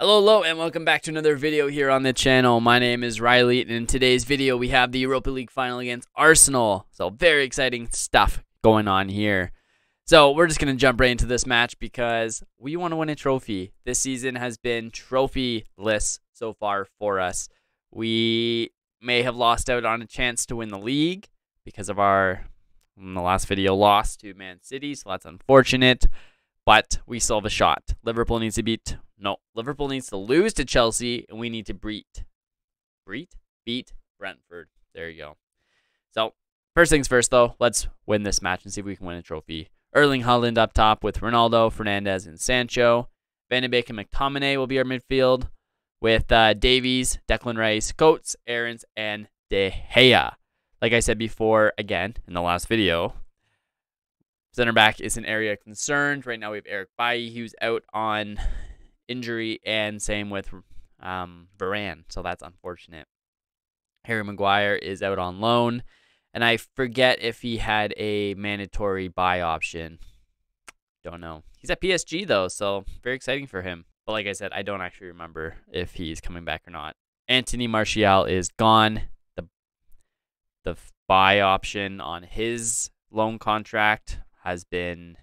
Hello, hello, and welcome back to another video here on the channel. My name is Riley, and in today's video, we have the Europa League final against Arsenal. So, very exciting stuff going on here. So, we're just going to jump right into this match because we want to win a trophy. This season has been trophyless so far for us. We may have lost out on a chance to win the league because of our, in the last video, loss to Man City, so that's unfortunate but we still have a shot. Liverpool needs to beat no, Liverpool needs to lose to Chelsea, and we need to beat, beat, beat Brentford. There you go. So first things first, though, let's win this match and see if we can win a trophy. Erling Haaland up top with Ronaldo, Fernandes, and Sancho. Van de Beek and McTominay will be our midfield with uh, Davies, Declan Rice, Coates, Aarons, and De Gea. Like I said before, again in the last video, center back is an area concerned. Right now we have Eric Bailly. who's out on injury, and same with um, Varane. So that's unfortunate. Harry Maguire is out on loan, and I forget if he had a mandatory buy option. Don't know. He's at PSG though, so very exciting for him. But like I said, I don't actually remember if he's coming back or not. Anthony Martial is gone. The the buy option on his loan contract has been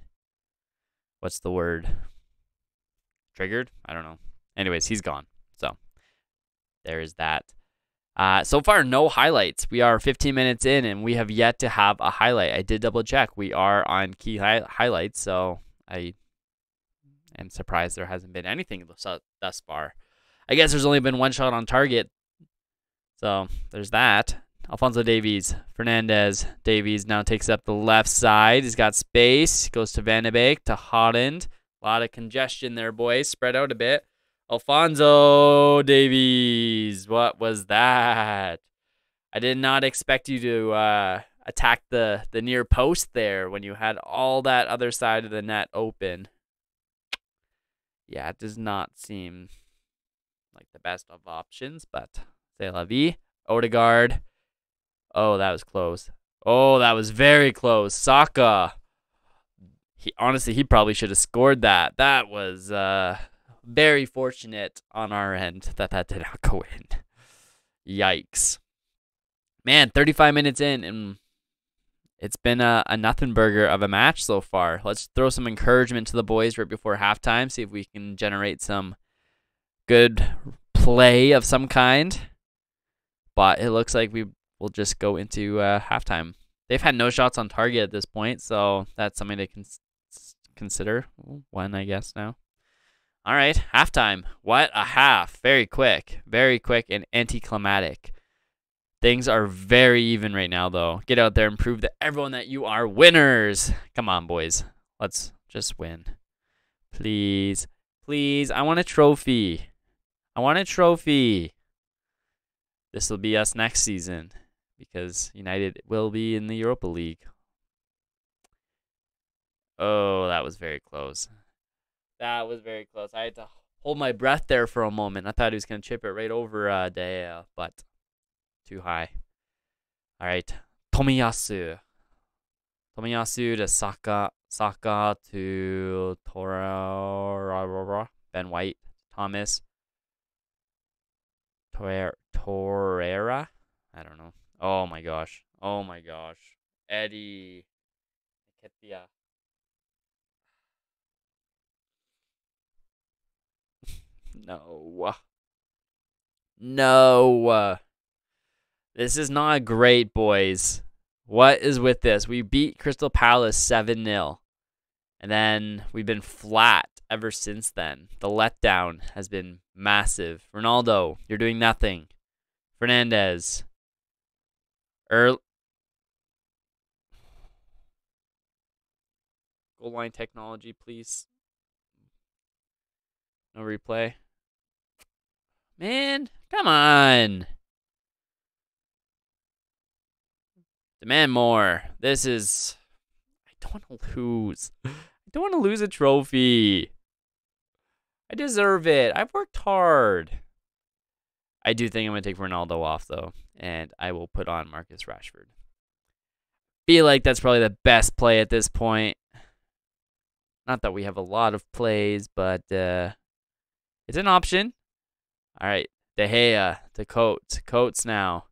what's the word? Triggered. I don't know. Anyways, he's gone. So there is that. Uh, so far, no highlights. We are 15 minutes in, and we have yet to have a highlight. I did double check. We are on key hi- highlights, so I am surprised there hasn't been anything thus far. I guess there's only been one shot on target. So there's that. Alphonso Davies, Fernandes, Davies now takes up the left side. He's got space. Goes to Van de to Haaland. A lot of congestion there, boys. Spread out a bit. Alphonso Davies. What was that? I did not expect you to uh, attack the, the near post there when you had all that other side of the net open. Yeah, it does not seem like the best of options, but c'est la vie. Odegaard. Oh, that was close. Oh, that was very close. Saka he honestly he probably should have scored that. That was uh, very fortunate on our end that that did not go in. Yikes. Man, 35 minutes in and it's been a, a nothing burger of a match so far. Let's throw some encouragement to the boys right before halftime, see if we can generate some good play of some kind. But it looks like we will just go into uh, halftime. They've had no shots on target at this point, so that's something to consider one, I guess, now. All right, halftime. What a half. Very quick. Very quick and anticlimactic. Things are very even right now, though. Get out there and prove to everyone that you are winners. Come on, boys. Let's just win. Please. Please. I want a trophy. I want a trophy. This will be us next season because United will be in the Europa League. Oh, that was very close. That was very close. I had to hold my breath there for a moment. I thought he was going to chip it right over uh, Dea, but too high. All right. Tomiyasu. Tomiyasu to Saka. Saka to Torreira. Ben White. Thomas. Torreira. I don't know. Oh my gosh. Oh my gosh. Eddie. Nketiah. No. No. This is not great, boys. What is with this? We beat Crystal Palace 7 0. And then we've been flat ever since then. The letdown has been massive. Ronaldo, you're doing nothing. Fernandes. Earl. Goal line technology, please. No replay. Man, come on. Demand more. This is. I don't want to lose. I don't want to lose a trophy. I deserve it. I've worked hard. I do think I'm going to take Ronaldo off, though, and I will put on Marcus Rashford. Feel like that's probably the best play at this point. Not that we have a lot of plays, but uh, It's an option. All right. De Gea to Coates. Coates now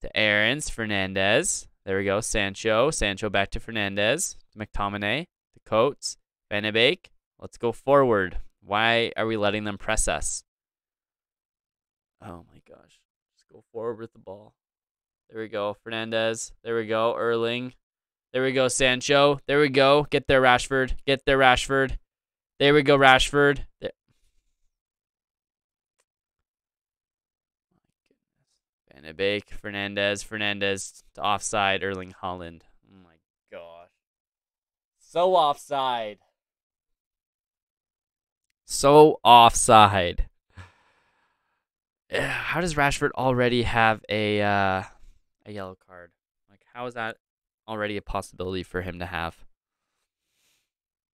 to Aarons. Fernandes. There we go. Sancho. Sancho back to Fernandes. To McTominay. To Coates. Van. Let's go forward. Why are we letting them press us? Oh my gosh. Just go forward with the ball. There we go. Fernandes. There we go. Erling. There we go. Sancho. There we go. Get there, Rashford. Get there, Rashford. There we go, Rashford. There. Beek, Fernandes, Fernandes offside, Erling Haaland. Oh my gosh. So offside. So offside. How does Rashford already have a uh, a yellow card? Like, how is that already a possibility for him to have?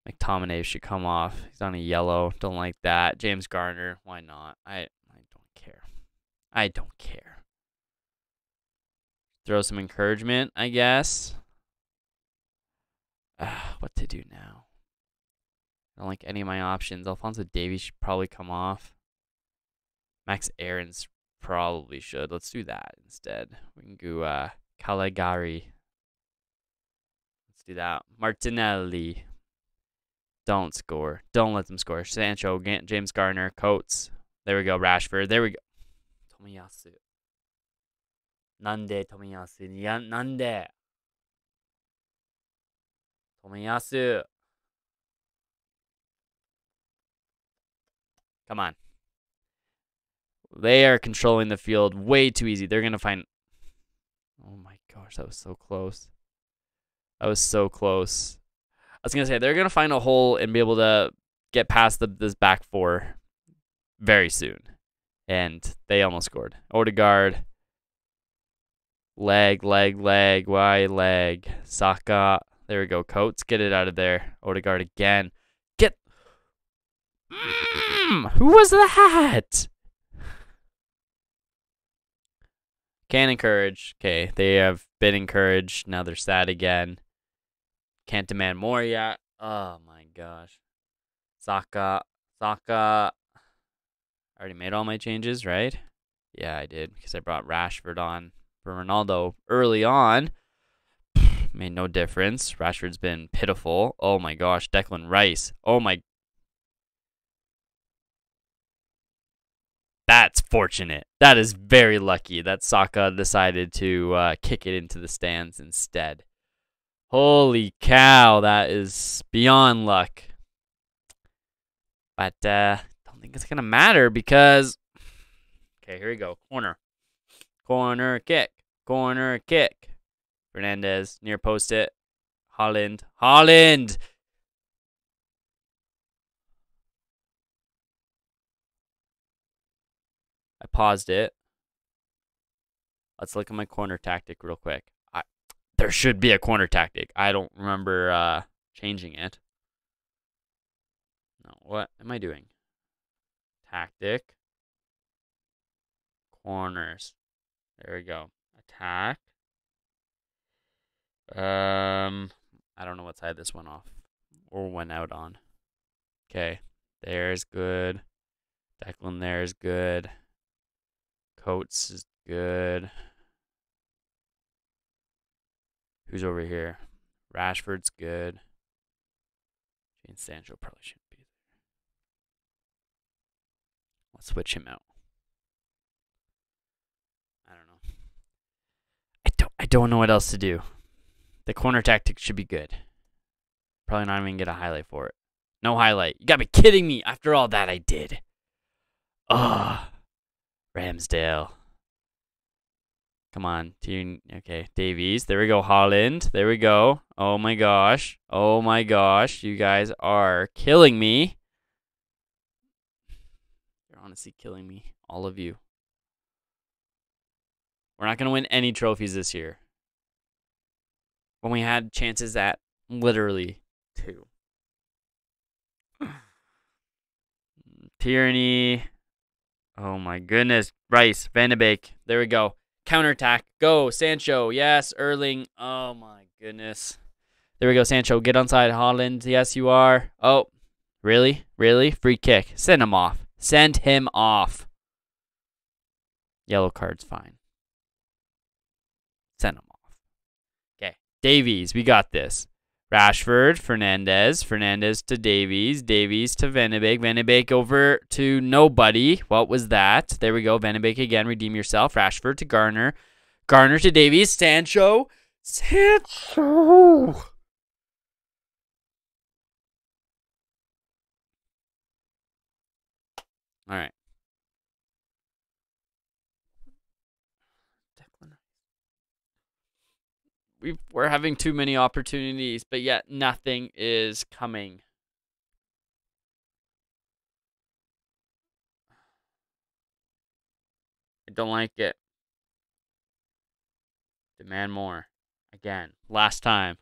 McTominay should come off. He's on a yellow. Don't like that. James Garner, why not? I I don't care. I don't care. Throw some encouragement, I guess. Uh, what to do now? I don't like any of my options. Alphonso Davies should probably come off. Max Aarons probably should. Let's do that instead. We can go uh, Calegari. Let's do that. Martinelli. Don't score. Don't let them score. Sancho, James Garner, Coates. There we go. Rashford. There we go. Tomiyasu. Nande Tomiyasu. Nande. Tomiyasu. Come on. They are controlling the field way too easy. They're going to find. Oh my gosh, that was so close. That was so close. I was going to say, they're going to find a hole and be able to get past the, this back four very soon. And they almost scored. Odegaard. Leg, leg, leg. Why leg? Saka. There we go. Coates, get it out of there. Odegaard again. Get. Mm, who was that? Can't encourage. Okay, they have been encouraged. Now they're sad again. Can't demand more yet. Oh my gosh. Saka. Saka. I already made all my changes, right? Yeah, I did because I brought Rashford on for Ronaldo early on. Made no difference. Rashford's been pitiful. Oh my gosh. Declan Rice. Oh my That's fortunate. That is very lucky that Saka decided to uh, kick it into the stands instead. Holy cow, that is beyond luck. But uh, don't think it's gonna matter because. Okay, here we go. Corner, corner kick, corner kick. Fernandes near post it. Haaland. Haaland! I paused it. Let's look at my corner tactic real quick. I, there should be a corner tactic. I don't remember uh, changing it. No, what am I doing? Tactic. Corners. There we go. Attack. Um, I don't know what side this went off or went out on. Okay, there's good. Declan there's good. Coates is good. Who's over here? Rashford's good. Jadon Sancho probably shouldn't be there. Let's switch him out. I don't know. I don't know what else to do. The corner tactic should be good. Probably not even get a highlight for it. No highlight. You gotta be kidding me after all that I did. Ugh. Ramsdale. Come on. Team. Okay. Davies. There we go. Haaland. There we go. Oh my gosh. Oh my gosh. You guys are killing me. You're honestly killing me. All of you. We're not going to win any trophies this year. When we had chances at literally two. Tierney. Oh my goodness. Rice, Van de Beek. There we go. Counterattack. Go. Sancho. Yes. Erling. Oh my goodness. There we go. Sancho. Get onside. Haaland. Yes, you are. Oh. Really? Really? Free kick. Send him off. Send him off. Yellow card's fine. Send him off. Davies, we got this. Rashford, Fernandes, Fernandes to Davies, Davies to Van de Beek, Van de Beek over to nobody. What was that? There we go. Van de Beek again, redeem yourself. Rashford to Garner, Garner to Davies, Sancho, Sancho. All right. We we're having too many opportunities, but yet nothing is coming. I don't like it. Demand more. Again, last time.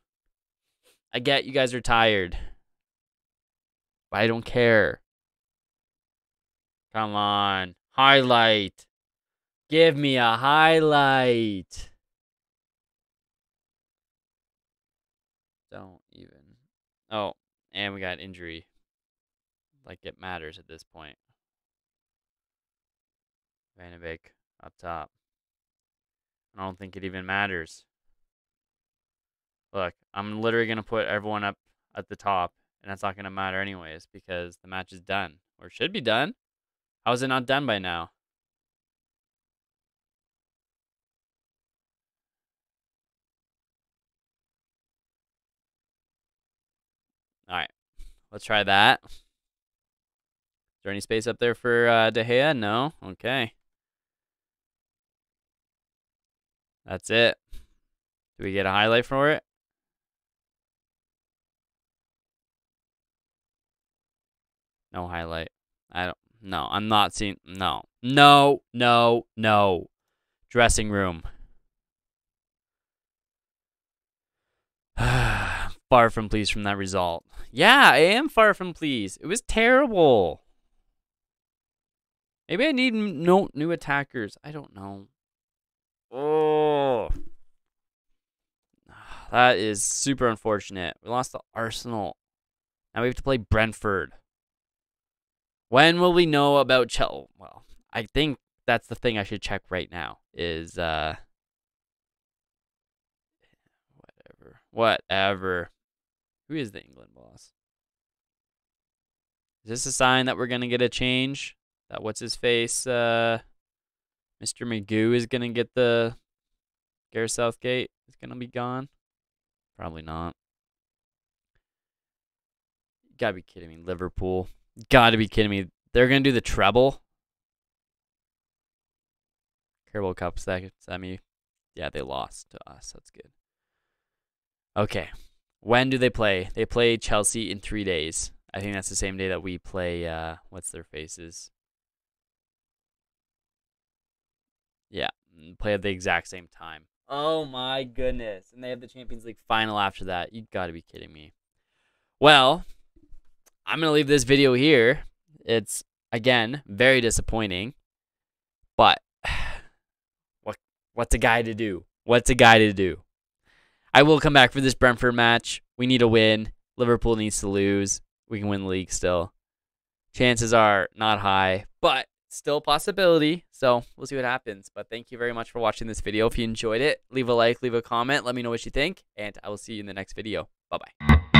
I get you guys are tired. But I don't care. Come on. Highlight. Give me a highlight. Don't even. Oh, and we got injury. Like it matters at this point. Van de Beek up top. I don't think it even matters. Look, I'm literally going to put everyone up at the top, and that's not going to matter anyways because the match is done. Or should be done. How is it not done by now? Let's try that. Is there any space up there for uh, De Gea? No? Okay. That's it. Do we get a highlight for it? No highlight. I don't. No, I'm not seeing. No. No, no, no. Dressing room. far from pleased from that result. Yeah, I am far from pleased. It was terrible. Maybe I need no new attackers. I don't know. Oh. That is super unfortunate. We lost to Arsenal. Now we have to play Brentford. When will we know about Chelsea? Well, I think that's the thing I should check right now is uh whatever. Whatever. Who is the England? Is this a sign that we're going to get a change? That what's his face? Uh, Mr. Magoo is going to get the Gareth Southgate is going to be gone? Probably not. You gotta be kidding me. Liverpool. Gotta be kidding me. They're going to do the treble? Carabao Cup semi. Yeah, they lost to us. That's good. Okay. When do they play? They play Chelsea in three days. I think that's the same day that we play. Uh, what's their faces? Yeah, mm, play at the exact same time. Oh my goodness! And they have the Champions League final after that. You got to be kidding me. Well, I'm gonna leave this video here. It's again very disappointing, but what what's a guy to do? What's a guy to do? I will come back for this Brentford match. We need a win. Liverpool needs to lose. We can win the league still. Chances are not high, but still a possibility. So we'll see what happens. But thank you very much for watching this video. If you enjoyed it, leave a like, leave a comment. Let me know what you think. And I will see you in the next video. Bye bye.